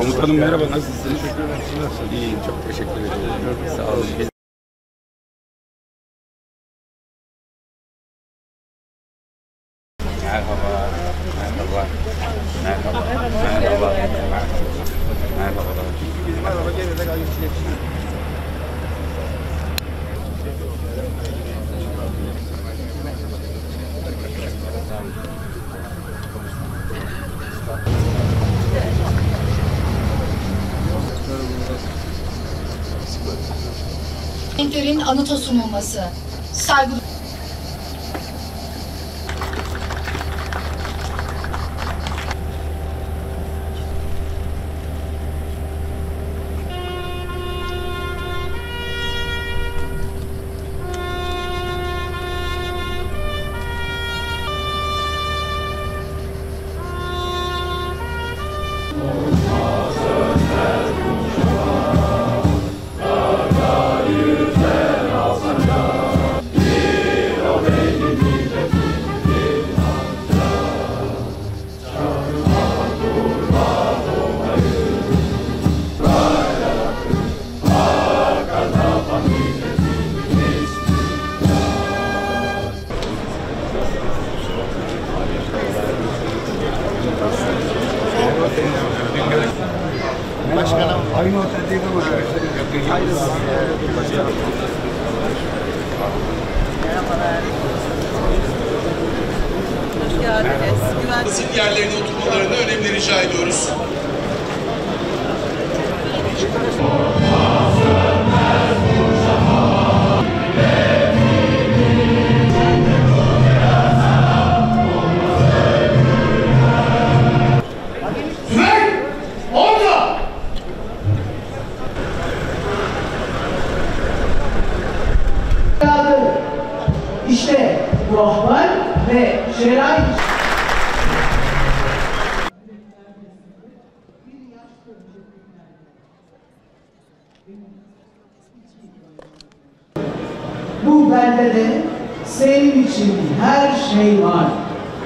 Komutanım merhaba nasılsınız? Teşekkür ederim. İyiyim çok teşekkür ederim. Sağ olun. Biz Merhaba, merhaba, merhaba, merhaba, merhaba, merhabalar. Merhaba, geride Renklerin anıta sunulması. Saygı Başkanım. Aynı oteldeyim ama görüşlerim Hayırlı Hoş geldiniz. Güven Basın yerlerine oturmalarını önemli rica ediyoruz. İşte rahman ve şerait Bu beldede senin için her şey var.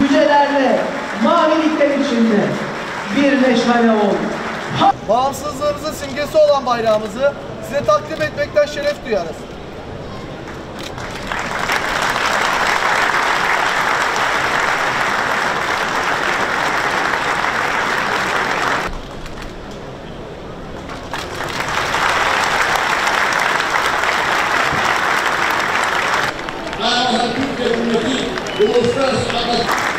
Yücelerle, mavilikler içinde bir meşale ol. Bağımsızlığımızın simgesi olan bayrağımızı size takdim etmekten şeref duyarız. Os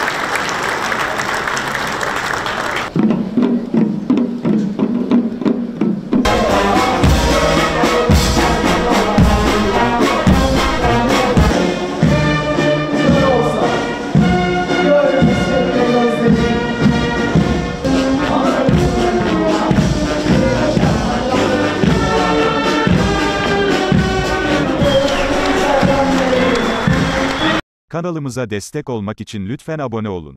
Kanalımıza destek olmak için lütfen abone olun.